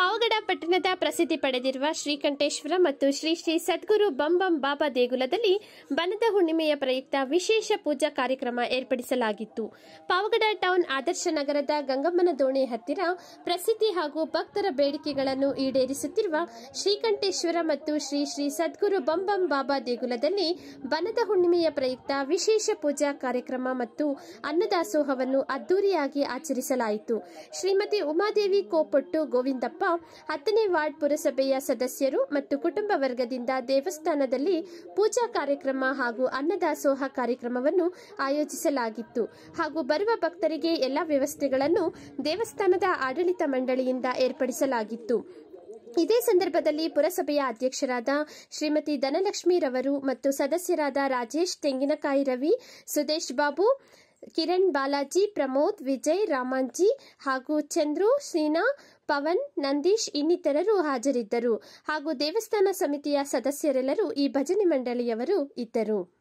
ಪಾವಗಡ ಪಟ್ಟಣದ ಪ್ರಸಿದ್ಧಿ ಪಡೆದಿರುವ ಶ್ರೀಕಂಠೇಶ್ವರ ಮತ್ತು ಶ್ರೀ ಶ್ರೀ ಸದ್ಗುರು ಬಂಬಂ ಬಾಬಾ ದೇಗುಲದಲ್ಲಿ ಬನದ ಹುಣ್ಣಿಮೆಯ ಪ್ರಯುಕ್ತ ವಿಶೇಷ ಪೂಜಾ ಕಾರ್ಯಕ್ರಮ ಏರ್ಪಡಿಸಲಾಗಿತ್ತು. ಪಾವಗಡ ಟೌನ್ ಆದರ್ಶ ನಗರದ ಗಂಗಮ್ಮನ ದೋಣಿ ಹತ್ತಿರ ಪ್ರಸಿದ್ಧಿ ಹಾಗೂ ಭಕ್ತರ ಬೇಡಿಕೆಗಳನ್ನು ಈಡೇರಿಸುತ್ತಿರುವ ಶ್ರೀಕಂಠೇಶ್ವರ ಮತ್ತು ಶ್ರೀ ಶ್ರೀ ಸದ್ಗುರು ಬಂಬಂ ಬಾಬಾ ದೇಗುಲದಲ್ಲಿ ಬನದ ಹುಣ್ಣಿಮೆಯ ಪ್ರಯುಕ್ತ ವಿಶೇಷ ಪೂಜಾ ಕಾರ್ಯಕ್ರಮ ಮತ್ತು ಅನ್ನದಾಸೋಹವನ್ನು ಅದ್ದೂರಿಯಾಗಿ ಆಚರಿಸಲಾಯಿತು. ಶ್ರೀಮತಿ ಉಮಾದೇವಿ ಕೋಪೊಟ್ಟು ಗೋವಿಂದಪ್ಪ ಹತ್ತನೇ ವಾರ್ಡ್ ಪುರಸಭೆಯ ಸದಸ್ಯರು ಮತ್ತು ಕುಟುಂಬ ವರ್ಗದಿಂದ ದೇವಸ್ಥಾನದಲ್ಲಿ ಪೂಜಾ ಕಾರ್ಯಕ್ರಮ ಹಾಗೂ ಅನ್ನದಾಸೋಹ ಕಾರ್ಯಕ್ರಮವನ್ನು ಆಯೋಜಿಸಲಾಗಿತ್ತು ಹಾಗೂ ಬರುವ ಭಕ್ತರಿಗೆ ಎಲ್ಲ ವ್ಯವಸ್ಥೆಗಳನ್ನು ದೇವಸ್ಥಾನದ ಆಡಳಿತ ಮಂಡಳಿಯಿಂದ ಏರ್ಪಡಿಸಲಾಗಿತ್ತು. ಇದೇ ಸಂದರ್ಭದಲ್ಲಿ ಪುರಸಭೆಯ ಅಧ್ಯಕ್ಷರಾದ ಶ್ರೀಮತಿ ಧನಲಕ್ಷ್ಮಿ ರವರು ಮತ್ತು ಸದಸ್ಯರಾದ ರಾಜೇಶ್ ತೆಂಗಿನಕಾಯಿ ರವಿ, ಸುದೇಶ್ ಬಾಬು, ಕಿರಣ್ ಬಾಲಾಜಿ, ಪ್ರಮೋದ್, ವಿಜಯ್, ರಾಮಾಂಜಿ ಹಾಗೂ ಚಂದ್ರು, ಸೀನಾ ಪವನ್ ನಂದೀಶ್ ಇನ್ನಿತರರು ಹಾಜರಿದ್ದರು ಹಾಗೂ ದೇವಸ್ಥಾನ ಸಮಿತಿಯ ಸದಸ್ಯರೆಲ್ಲರೂ ಈ ಭಜನೆ ಮಂಡಳಿಯವರು ಇದ್ದರು.